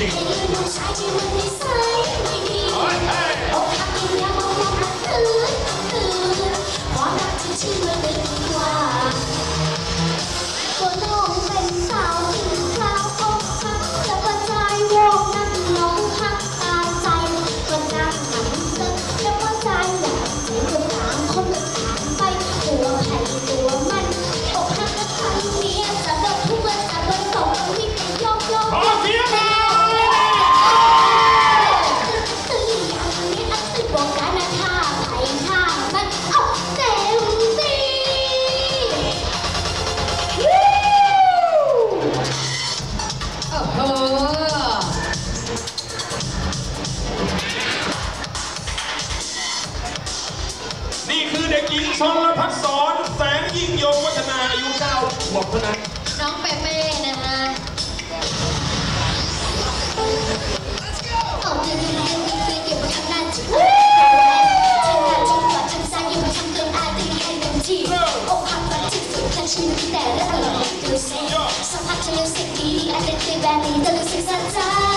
season. ็กหญิงชนลพัฒสอนแสงยิ่งยงวัฒนาอายุเก้าขวบเท่านั้นน้องเปเป้นะคะเอาเดินเดินเดินเดินเดินอย่ามาทำหน้าจิ้มทำหน้าจิ้มกว่าทำซ้ายอย่ทำเกินอาตีให้เต็มที่อกหักรักที่สุดทั้งชีวิตแต่เรื่องเราดูเซ่สัมผัสจะรู้สึกดีอาจจะเจอแบบนี้แต่รู้สึกสะใจ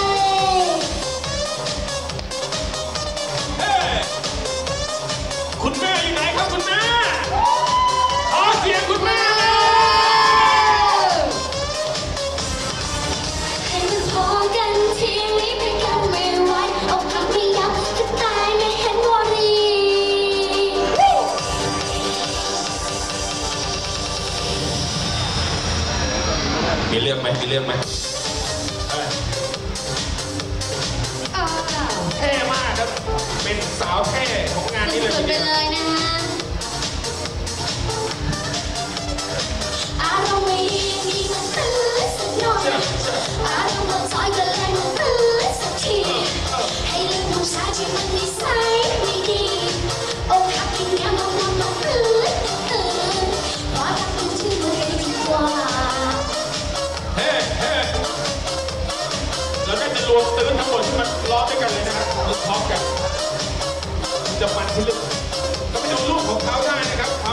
มีเรื่องไหมมีเรื่องไหมเอ้ยอ่าเท่มากครับ เป็นสาวเท่ของงานนี้เลยสุทีดๆไปเดียว เลยนะคะ รวมตื้นทั้งหมดที่มันล้อด้วยกันเลยนะครับพร้อมกันจะมันที่ลึกก็ไปดูรูปของเขาได้นะครับ